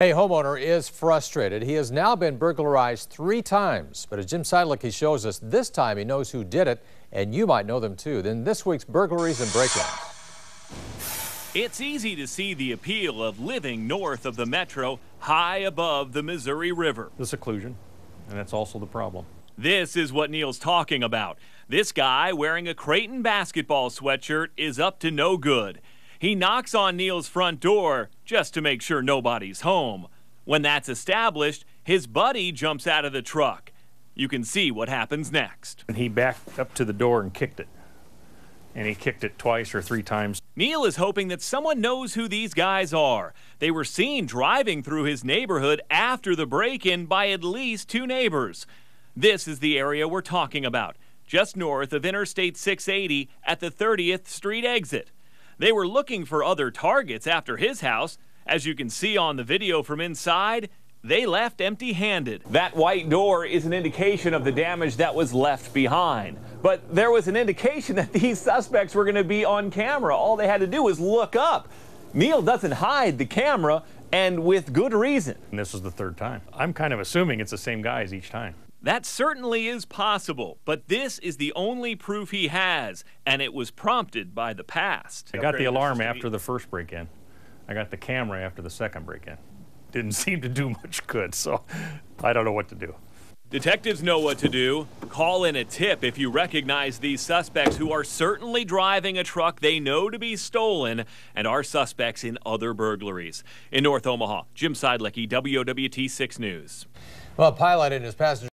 A homeowner is frustrated. He has now been burglarized three times. But as Jim Siedlecki shows us, this time he knows who did it, and you might know them too. Then this week's burglaries and break-ins. It's easy to see the appeal of living north of the metro, high above the Missouri River. The seclusion, and that's also the problem. This is what Neil's talking about. This guy wearing a Creighton basketball sweatshirt is up to no good. He knocks on Neil's front door just to make sure nobody's home. When that's established, his buddy jumps out of the truck. You can see what happens next. And he backed up to the door and kicked it. And he kicked it twice or three times. Neil is hoping that someone knows who these guys are. They were seen driving through his neighborhood after the break in by at least two neighbors. This is the area we're talking about, just north of Interstate 680 at the 30th Street exit. They were looking for other targets after his house. As you can see on the video from inside, they left empty handed. That white door is an indication of the damage that was left behind. But there was an indication that these suspects were going to be on camera. All they had to do was look up. Neil doesn't hide the camera, and with good reason. And this is the third time. I'm kind of assuming it's the same guys each time. That certainly is possible, but this is the only proof he has, and it was prompted by the past. I got the alarm after the first break in. I got the camera after the second break in. Didn't seem to do much good, so I don't know what to do. Detectives know what to do. Call in a tip if you recognize these suspects who are certainly driving a truck they know to be stolen and are suspects in other burglaries. In North Omaha, Jim Siedlecki, WOWT 6 News. Well, a pilot and his passenger